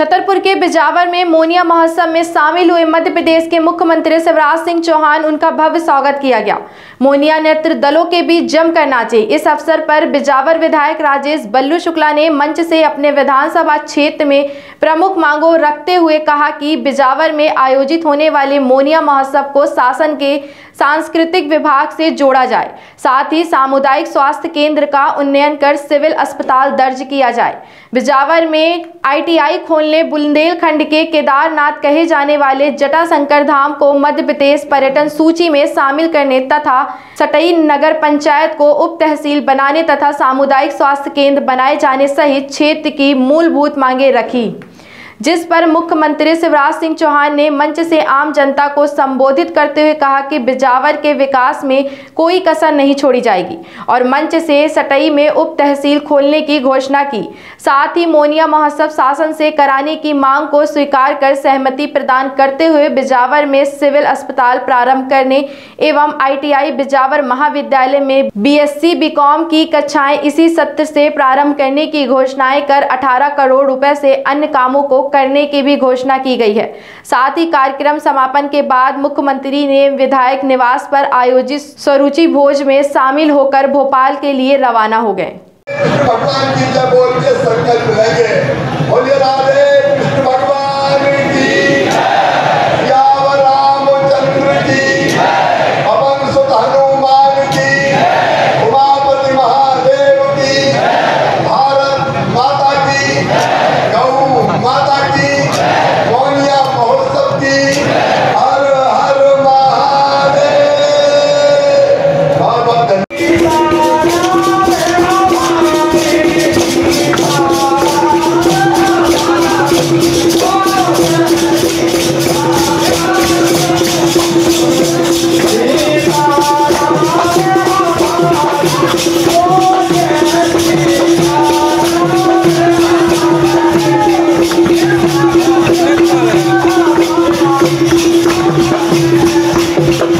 छतरपुर के बिजावर में मोनिया महोत्सव में शामिल हुए मध्य प्रदेश के मुख्यमंत्री शिवराज सिंह चौहान, उनका भव्य स्वागत किया गया। मोनिया नेत्र दलों के बीच जमकर नाचे। इस अवसर पर बिजावर विधायक राजेश बल्लू शुक्ला ने मंच से अपने विधानसभा क्षेत्र में प्रमुख मांगों रखते हुए कहा कि बिजावर में आयोजित होने वाले मोनिया महोत्सव को शासन के सांस्कृतिक विभाग से जोड़ा जाए। साथ ही सामुदायिक स्वास्थ्य केंद्र का उन्नयन कर सिविल अस्पताल दर्ज किया जाए। बिजावर में आईटीआई खोलने बुंदेलखंड के केदारनाथ कहे जाने वाले जटाशंकर धाम को मध्य प्रदेश पर्यटन सूची में शामिल करने तथा सटई नगर पंचायत को उप तहसील बनाने तथा सामुदायिक स्वास्थ्य केंद्र बनाए जाने सहित क्षेत्र की मूलभूत मांगे रखी। जिस पर मुख्यमंत्री शिवराज सिंह चौहान ने मंच से आम जनता को संबोधित करते हुए कहा कि बिजावर के विकास में कोई कसर नहीं छोड़ी जाएगी और मंच से सटई में उप तहसील खोलने की घोषणा की। साथ ही मोनिया महोत्सव शासन से कराने की मांग को स्वीकार कर सहमति प्रदान करते हुए बिजावर में सिविल अस्पताल प्रारंभ करने एवं आईटीआई बिजावर महाविद्यालय में बीएससी बीकॉम की कक्षाएँ इसी सत्र से प्रारंभ करने की घोषणाएँ कर 18 करोड़ रुपए से अन्य कामों को करने की भी घोषणा की गई है। साथ ही कार्यक्रम समापन के बाद मुख्यमंत्री ने विधायक निवास पर आयोजित स्वरुचि भोज में शामिल होकर भोपाल के लिए रवाना हो गए।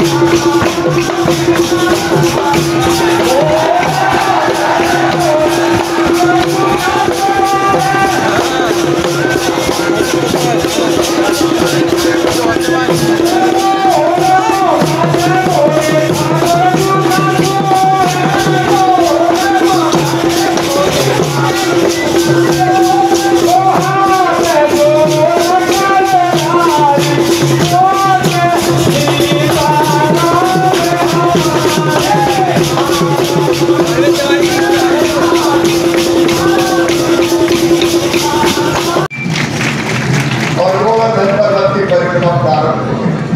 और vai que.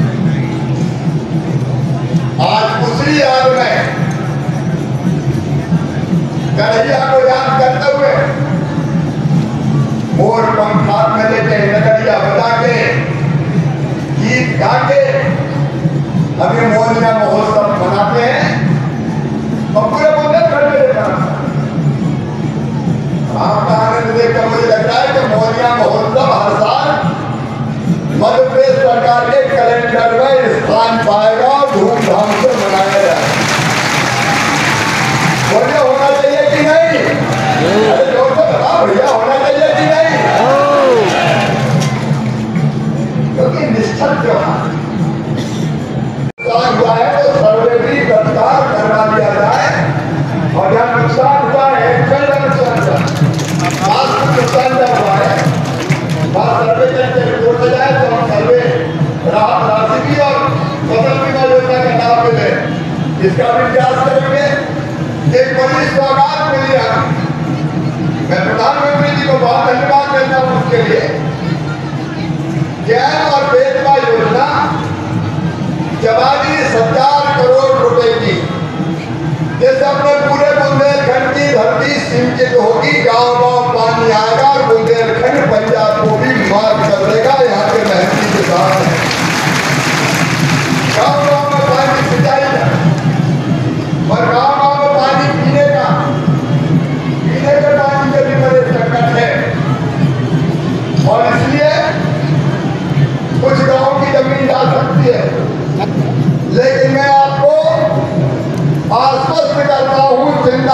प्रदेश सरकार के कैलेंडर में स्थान पाएगा धूमधाम से मनाया जाएगा बोलिए, होना चाहिए कि नहीं? बताओ, भैया, होना चाहिए कि नहीं? क्योंकि निश्चित त्योहार हुआ है तो सर्वे भी तत्काल करवा दिया जाए। भी और फ़सल बीमा योजना का लाभ मिले इसका भी प्रयास करेंगे एक बड़ी सौगात मिली है मैं प्रधानमंत्री जी को बहुत धन्यवाद देता हूँ उसके लिए जैन और बेटवा योजना चवालीस हज़ार करोड़ रुपए की जैसे अपने पूरे बुंदेलखंड की धरती सिंचित होगी गाँव गाँव पानी आएगा और बुंदेलखंड पंजाब को भी मार्ग कर देगा यहाँ के मेहनती किसान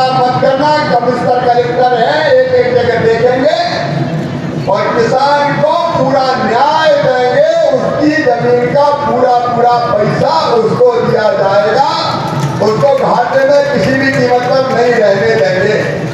परेशान मत करना कमिश्नर कलेक्टर है एक एक जगह देखेंगे। और किसान को पूरा न्याय देंगे, उसकी ज़मीन का पूरा पूरा पैसा उसको दिया जाएगा। उसको घाटे में किसी भी कीमत पर नहीं रहने देंगे।